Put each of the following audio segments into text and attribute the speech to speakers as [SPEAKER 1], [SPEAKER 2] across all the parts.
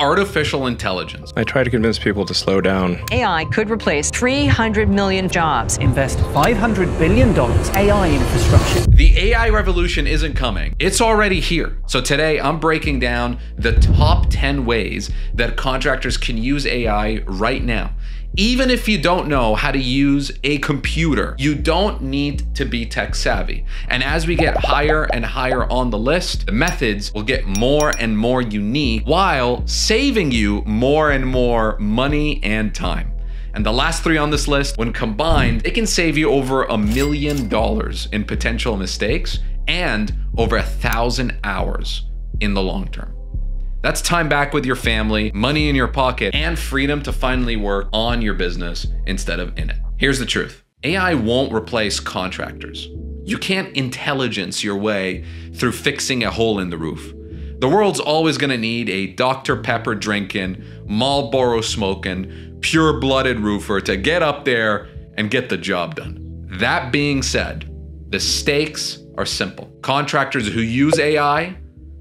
[SPEAKER 1] artificial intelligence.
[SPEAKER 2] I try to convince people to slow down.
[SPEAKER 3] AI could replace 300 million jobs.
[SPEAKER 4] Invest $500 billion AI infrastructure.
[SPEAKER 1] The AI revolution isn't coming, it's already here. So today I'm breaking down the top 10 ways that contractors can use AI right now even if you don't know how to use a computer, you don't need to be tech savvy. And as we get higher and higher on the list, the methods will get more and more unique while saving you more and more money and time. And the last three on this list, when combined, it can save you over a million dollars in potential mistakes and over a thousand hours in the long term. That's time back with your family, money in your pocket, and freedom to finally work on your business instead of in it. Here's the truth AI won't replace contractors. You can't intelligence your way through fixing a hole in the roof. The world's always gonna need a Dr. Pepper drinking, Marlboro smoking, pure blooded roofer to get up there and get the job done. That being said, the stakes are simple. Contractors who use AI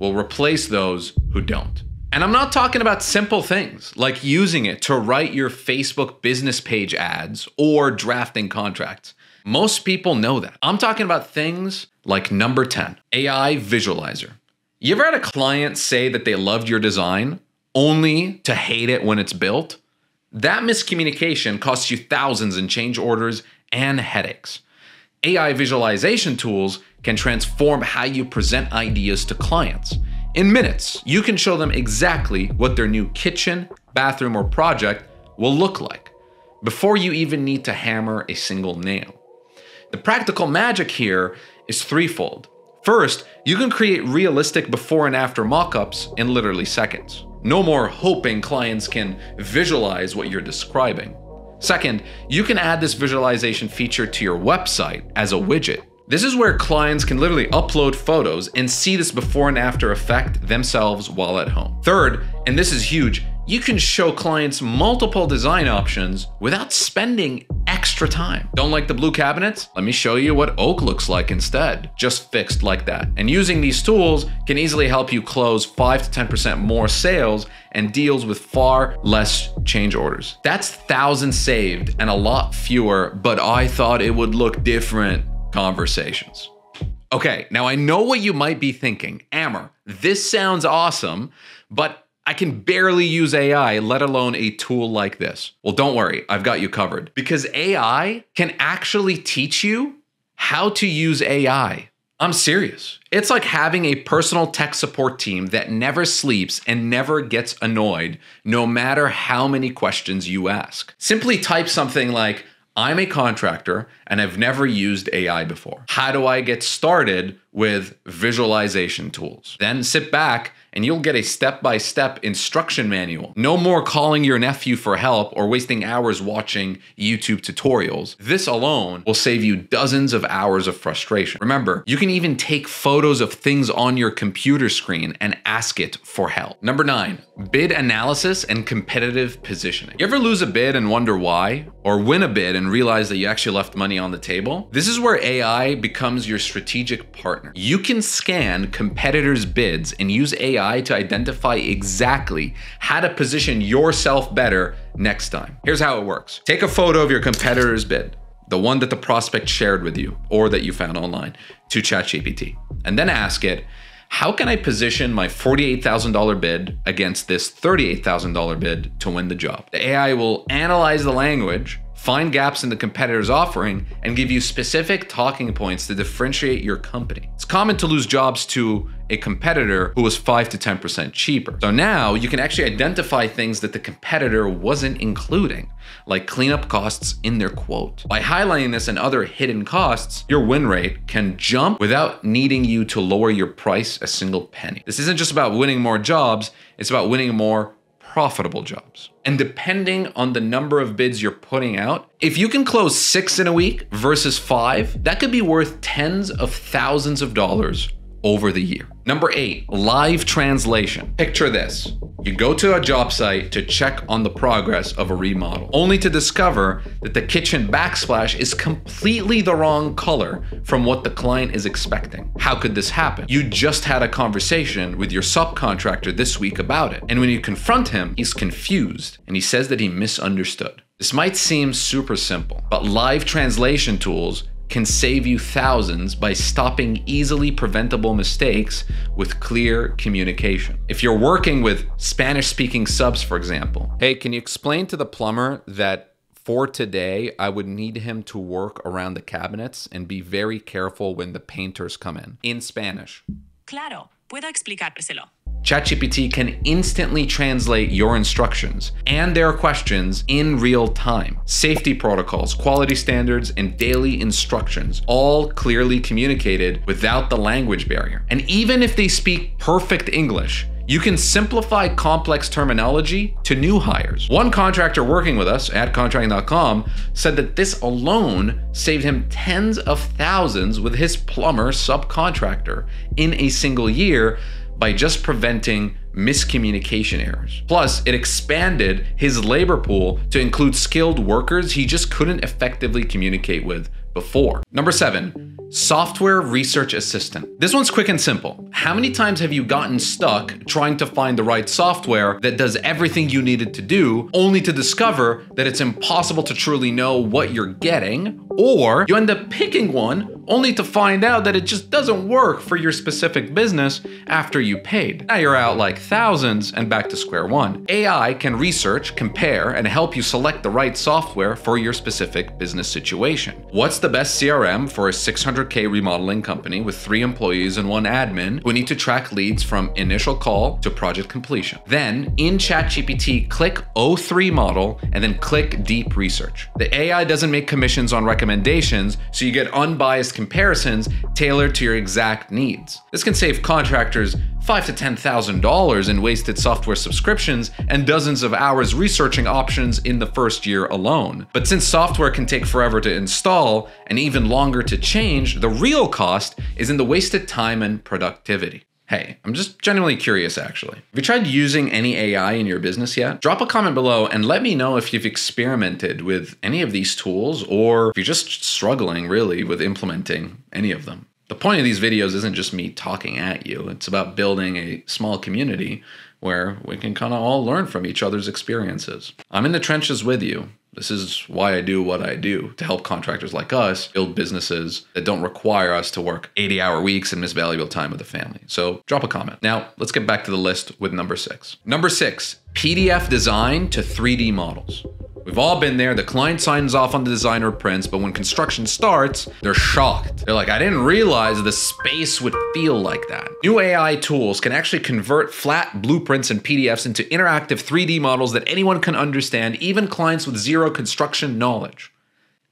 [SPEAKER 1] will replace those who don't. And I'm not talking about simple things like using it to write your Facebook business page ads or drafting contracts. Most people know that. I'm talking about things like number 10, AI Visualizer. You ever had a client say that they loved your design only to hate it when it's built? That miscommunication costs you thousands in change orders and headaches. AI visualization tools can transform how you present ideas to clients. In minutes, you can show them exactly what their new kitchen, bathroom, or project will look like before you even need to hammer a single nail. The practical magic here is threefold. First, you can create realistic before and after mockups in literally seconds. No more hoping clients can visualize what you're describing. Second, you can add this visualization feature to your website as a widget. This is where clients can literally upload photos and see this before and after effect themselves while at home. Third, and this is huge, you can show clients multiple design options without spending extra time. Don't like the blue cabinets? Let me show you what oak looks like instead, just fixed like that. And using these tools can easily help you close 5 to 10% more sales and deals with far less change orders. That's thousands saved and a lot fewer, but I thought it would look different conversations. Okay, now I know what you might be thinking. Amer, this sounds awesome, but I can barely use AI, let alone a tool like this. Well, don't worry, I've got you covered. Because AI can actually teach you how to use AI. I'm serious. It's like having a personal tech support team that never sleeps and never gets annoyed, no matter how many questions you ask. Simply type something like, I'm a contractor and I've never used AI before. How do I get started with visualization tools? Then sit back and you'll get a step by step instruction manual. No more calling your nephew for help or wasting hours watching YouTube tutorials. This alone will save you dozens of hours of frustration. Remember, you can even take photos of things on your computer screen and ask it for help. Number nine, bid analysis and competitive positioning. You ever lose a bid and wonder why? Or win a bid and realize that you actually left money on the table? This is where AI becomes your strategic partner. You can scan competitors' bids and use AI AI to identify exactly how to position yourself better next time. Here's how it works. Take a photo of your competitor's bid, the one that the prospect shared with you or that you found online to ChatGPT, and then ask it, how can I position my $48,000 bid against this $38,000 bid to win the job? The AI will analyze the language find gaps in the competitor's offering, and give you specific talking points to differentiate your company. It's common to lose jobs to a competitor who was 5 to 10% cheaper. So now you can actually identify things that the competitor wasn't including, like cleanup costs in their quote. By highlighting this and other hidden costs, your win rate can jump without needing you to lower your price a single penny. This isn't just about winning more jobs, it's about winning more profitable jobs. And depending on the number of bids you're putting out, if you can close six in a week versus five, that could be worth tens of thousands of dollars over the year. Number eight, live translation. Picture this. You go to a job site to check on the progress of a remodel, only to discover that the kitchen backsplash is completely the wrong color from what the client is expecting. How could this happen? You just had a conversation with your subcontractor this week about it, and when you confront him, he's confused and he says that he misunderstood. This might seem super simple, but live translation tools can save you thousands by stopping easily preventable mistakes with clear communication. If you're working with Spanish speaking subs, for example, hey, can you explain to the plumber that for today, I would need him to work around the cabinets and be very careful when the painters come in in Spanish?
[SPEAKER 5] Claro, puedo explicárselo.
[SPEAKER 1] ChatGPT can instantly translate your instructions and their questions in real time. Safety protocols, quality standards, and daily instructions, all clearly communicated without the language barrier. And even if they speak perfect English, you can simplify complex terminology to new hires. One contractor working with us at contracting.com said that this alone saved him tens of thousands with his plumber subcontractor in a single year by just preventing miscommunication errors. Plus, it expanded his labor pool to include skilled workers he just couldn't effectively communicate with before. Number seven, Software Research Assistant. This one's quick and simple. How many times have you gotten stuck trying to find the right software that does everything you needed to do, only to discover that it's impossible to truly know what you're getting? Or you end up picking one only to find out that it just doesn't work for your specific business after you paid. Now you're out like thousands and back to square one. AI can research, compare, and help you select the right software for your specific business situation. What's the best CRM for a 600K remodeling company with three employees and one admin who need to track leads from initial call to project completion? Then in ChatGPT, click O3 model and then click deep research. The AI doesn't make commissions on recommendations, so you get unbiased comparisons tailored to your exact needs. This can save contractors five to ten thousand dollars in wasted software subscriptions and dozens of hours researching options in the first year alone. But since software can take forever to install and even longer to change, the real cost is in the wasted time and productivity. Hey, I'm just genuinely curious actually. Have you tried using any AI in your business yet? Drop a comment below and let me know if you've experimented with any of these tools or if you're just struggling really with implementing any of them. The point of these videos isn't just me talking at you, it's about building a small community where we can kind of all learn from each other's experiences. I'm in the trenches with you. This is why I do what I do to help contractors like us build businesses that don't require us to work 80 hour weeks and miss valuable time with the family. So drop a comment. Now, let's get back to the list with number six. Number six, PDF design to 3D models. We've all been there. The client signs off on the designer prints, but when construction starts, they're shocked. They're like, I didn't realize the space would feel like that. New AI tools can actually convert flat blueprints and PDFs into interactive 3D models that anyone can understand, even clients with zero construction knowledge.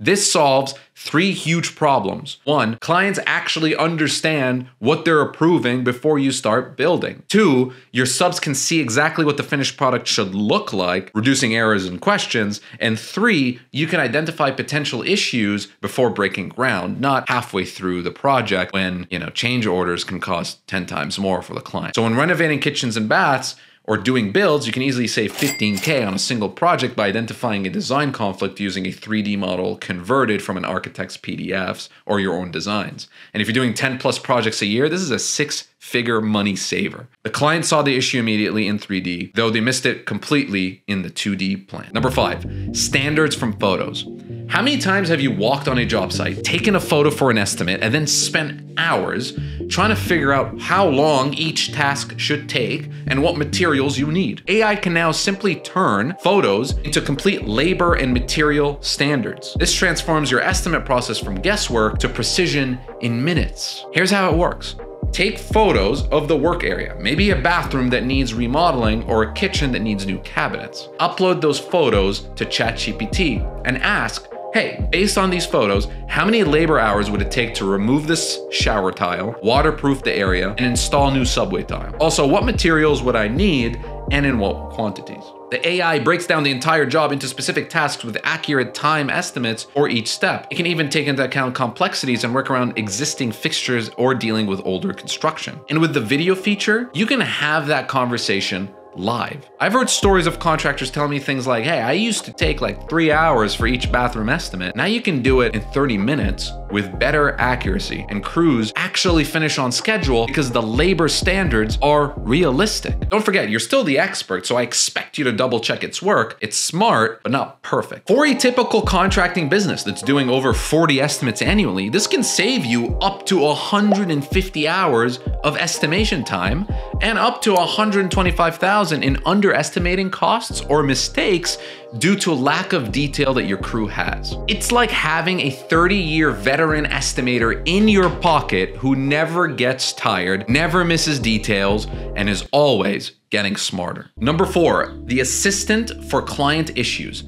[SPEAKER 1] This solves three huge problems. One, clients actually understand what they're approving before you start building. Two, your subs can see exactly what the finished product should look like, reducing errors and questions. And three, you can identify potential issues before breaking ground, not halfway through the project when, you know, change orders can cost 10 times more for the client. So when renovating kitchens and baths, or doing builds, you can easily save 15K on a single project by identifying a design conflict using a 3D model converted from an architect's PDFs or your own designs. And if you're doing 10 plus projects a year, this is a six figure money saver. The client saw the issue immediately in 3D, though they missed it completely in the 2D plan. Number five, standards from photos. How many times have you walked on a job site, taken a photo for an estimate, and then spent hours trying to figure out how long each task should take and what materials you need? AI can now simply turn photos into complete labor and material standards. This transforms your estimate process from guesswork to precision in minutes. Here's how it works. Take photos of the work area, maybe a bathroom that needs remodeling or a kitchen that needs new cabinets. Upload those photos to ChatGPT and ask hey, based on these photos, how many labor hours would it take to remove this shower tile, waterproof the area, and install new subway tile? Also, what materials would I need and in what quantities? The AI breaks down the entire job into specific tasks with accurate time estimates for each step. It can even take into account complexities and work around existing fixtures or dealing with older construction. And with the video feature, you can have that conversation live. I've heard stories of contractors telling me things like, hey, I used to take like three hours for each bathroom estimate. Now you can do it in 30 minutes with better accuracy and crews actually finish on schedule because the labor standards are realistic. Don't forget, you're still the expert, so I expect you to double check its work. It's smart, but not perfect. For a typical contracting business that's doing over 40 estimates annually, this can save you up to 150 hours of estimation time and up to 125,000 in underestimating costs or mistakes due to a lack of detail that your crew has. It's like having a 30-year veteran estimator in your pocket who never gets tired, never misses details, and is always getting smarter. Number four, the assistant for client issues.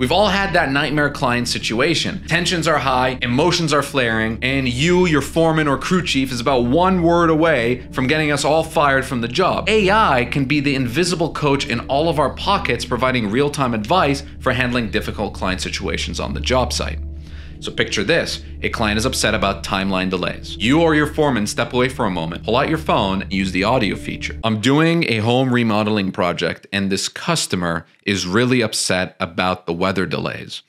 [SPEAKER 1] We've all had that nightmare client situation. Tensions are high, emotions are flaring, and you, your foreman or crew chief, is about one word away from getting us all fired from the job. AI can be the invisible coach in all of our pockets, providing real time advice for handling difficult client situations on the job site. So picture this a client is upset about timeline delays. You or your foreman step away for a moment, pull out your phone, use the audio feature. I'm doing a home remodeling project, and this customer is really upset about the weather delays.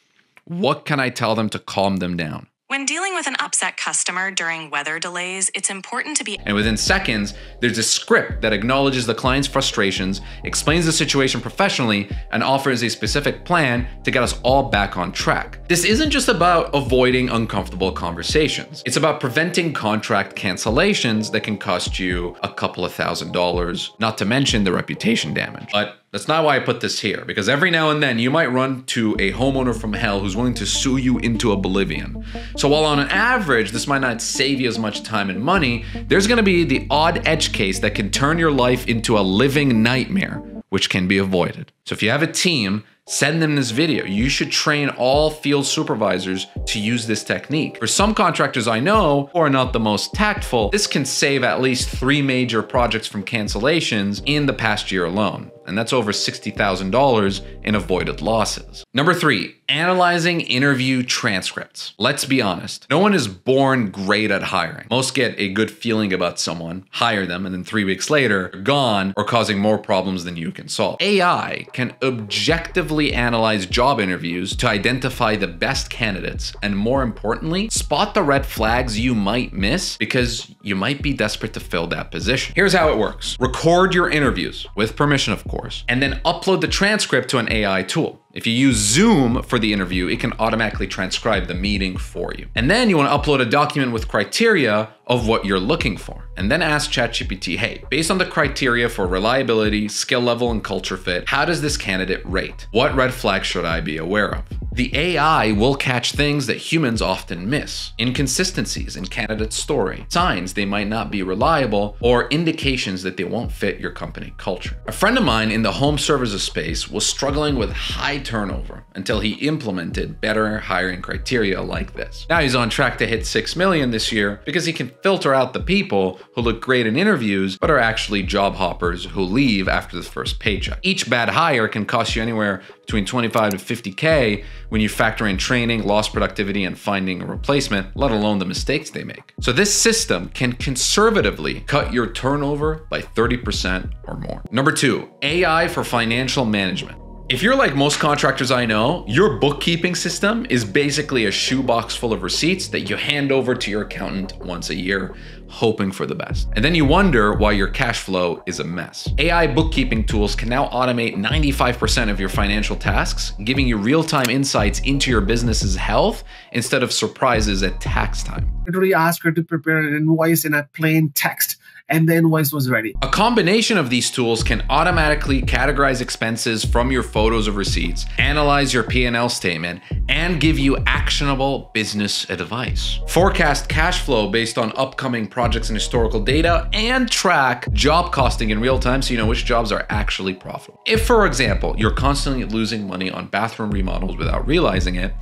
[SPEAKER 1] What can I tell them to calm them down?
[SPEAKER 5] When dealing with an upset customer during weather delays, it's important to be
[SPEAKER 1] And within seconds, there's a script that acknowledges the client's frustrations, explains the situation professionally, and offers a specific plan to get us all back on track. This isn't just about avoiding uncomfortable conversations, it's about preventing contract cancellations that can cost you a couple of thousand dollars, not to mention the reputation damage. But that's not why I put this here, because every now and then you might run to a homeowner from hell who's willing to sue you into oblivion. So while on an average this might not save you as much time and money, there's gonna be the odd edge case that can turn your life into a living nightmare, which can be avoided. So if you have a team, send them this video. You should train all field supervisors to use this technique. For some contractors I know who are not the most tactful, this can save at least three major projects from cancellations in the past year alone and that's over $60,000 in avoided losses. Number three, analyzing interview transcripts. Let's be honest, no one is born great at hiring. Most get a good feeling about someone, hire them, and then three weeks later, they're gone or causing more problems than you can solve. AI can objectively analyze job interviews to identify the best candidates, and more importantly, spot the red flags you might miss because you might be desperate to fill that position. Here's how it works. Record your interviews with permission, of course, and then upload the transcript to an AI tool. If you use Zoom for the interview, it can automatically transcribe the meeting for you. And then you want to upload a document with criteria of what you're looking for. And then ask ChatGPT, hey, based on the criteria for reliability, skill level, and culture fit, how does this candidate rate? What red flags should I be aware of? The AI will catch things that humans often miss inconsistencies in candidate's story, signs they might not be reliable, or indications that they won't fit your company culture. A friend of mine in the home services space was struggling with high turnover until he implemented better hiring criteria like this. Now he's on track to hit 6 million this year because he can filter out the people who look great in interviews but are actually job hoppers who leave after the first paycheck. Each bad hire can cost you anywhere between 25 to 50k when you factor in training, lost productivity, and finding a replacement, let alone the mistakes they make. So this system can conservatively cut your turnover by 30% or more. Number two, AI for financial management. If you're like most contractors I know, your bookkeeping system is basically a shoebox full of receipts that you hand over to your accountant once a year, hoping for the best. And then you wonder why your cash flow is a mess. AI bookkeeping tools can now automate 95% of your financial tasks, giving you real-time insights into your business's health instead of surprises at tax time.
[SPEAKER 6] literally ask her to prepare an invoice in a plain text and the invoice was ready.
[SPEAKER 1] A combination of these tools can automatically categorize expenses from your photos of receipts, analyze your P&L statement, and give you actionable business advice. Forecast cash flow based on upcoming projects and historical data, and track job costing in real time so you know which jobs are actually profitable. If, for example, you're constantly losing money on bathroom remodels without realizing it,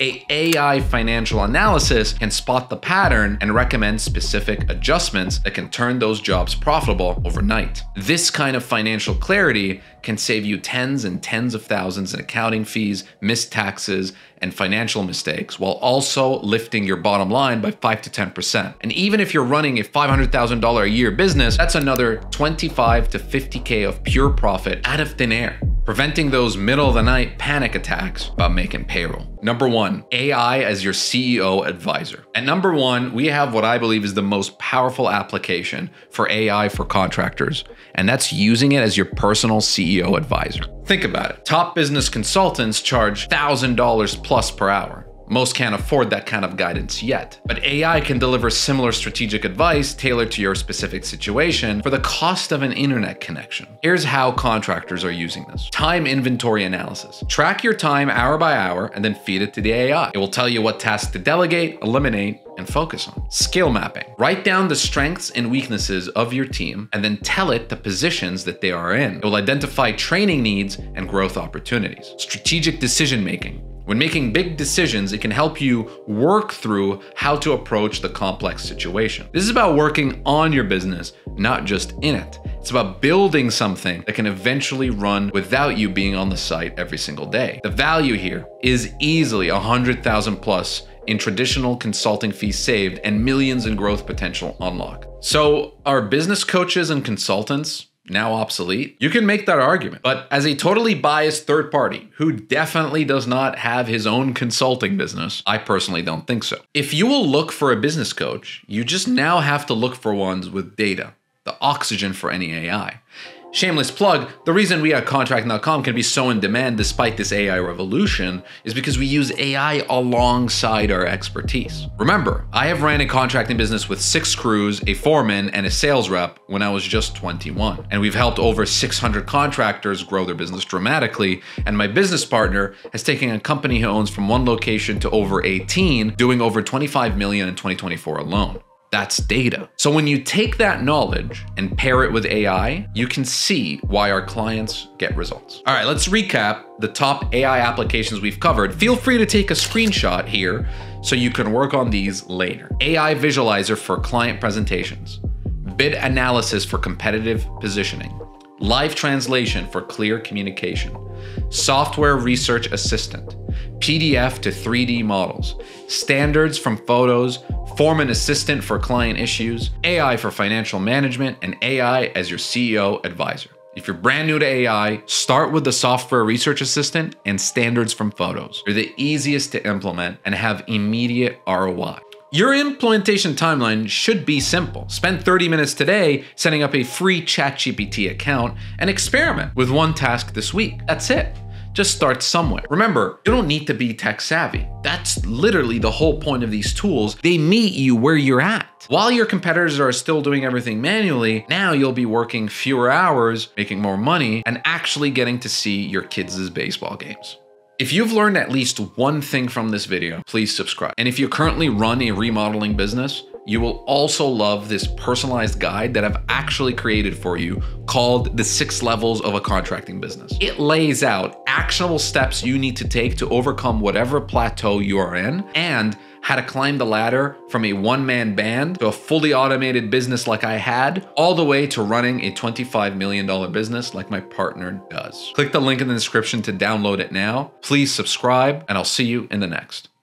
[SPEAKER 1] a AI financial analysis can spot the pattern and recommend specific adjustments that can turn those jobs profitable overnight. This kind of financial clarity can save you tens and tens of thousands in accounting fees, missed taxes, and financial mistakes, while also lifting your bottom line by 5 to 10%. And even if you're running a $500,000 a year business, that's another 25 to 50K of pure profit out of thin air preventing those middle of the night panic attacks about making payroll. Number one, AI as your CEO advisor. At number one, we have what I believe is the most powerful application for AI for contractors, and that's using it as your personal CEO advisor. Think about it. Top business consultants charge $1,000 plus per hour. Most can't afford that kind of guidance yet. But AI can deliver similar strategic advice tailored to your specific situation for the cost of an internet connection. Here's how contractors are using this time inventory analysis. Track your time hour by hour and then feed it to the AI. It will tell you what tasks to delegate, eliminate, and focus on. Skill mapping. Write down the strengths and weaknesses of your team and then tell it the positions that they are in. It will identify training needs and growth opportunities. Strategic decision making. When making big decisions, it can help you work through how to approach the complex situation. This is about working on your business, not just in it. It's about building something that can eventually run without you being on the site every single day. The value here is easily 100,000 plus in traditional consulting fees saved and millions in growth potential unlocked. So, are business coaches and consultants now obsolete? You can make that argument. But as a totally biased third party who definitely does not have his own consulting business, I personally don't think so. If you will look for a business coach, you just now have to look for ones with data, the oxygen for any AI. Shameless plug, the reason we at Contracting.com can be so in demand despite this AI revolution is because we use AI alongside our expertise. Remember, I have ran a contracting business with six crews, a foreman, and a sales rep when I was just 21. And we've helped over 600 contractors grow their business dramatically. And my business partner has taken a company he owns from one location to over 18, doing over 25 million in 2024 alone. That's data. So when you take that knowledge and pair it with AI, you can see why our clients get results. All right, let's recap the top AI applications we've covered. Feel free to take a screenshot here so you can work on these later. AI Visualizer for client presentations, bid analysis for competitive positioning, live translation for clear communication, software research assistant, PDF to 3D models, standards from photos, Foreman Assistant for client issues, AI for financial management, and AI as your CEO advisor. If you're brand new to AI, start with the Software Research Assistant and standards from photos. They're the easiest to implement and have immediate ROI. Your implementation timeline should be simple. Spend 30 minutes today setting up a free ChatGPT account and experiment with one task this week. That's it. Just start somewhere. Remember, you don't need to be tech savvy. That's literally the whole point of these tools. They meet you where you're at. While your competitors are still doing everything manually, now you'll be working fewer hours, making more money, and actually getting to see your kids' baseball games. If you've learned at least one thing from this video, please subscribe. And if you currently run a remodeling business, you will also love this personalized guide that I've actually created for you called The Six Levels of a Contracting Business. It lays out actionable steps you need to take to overcome whatever plateau you are in and how to climb the ladder from a one man band to a fully automated business like I had, all the way to running a $25 million business like my partner does. Click the link in the description to download it now. Please subscribe, and I'll see you in the next.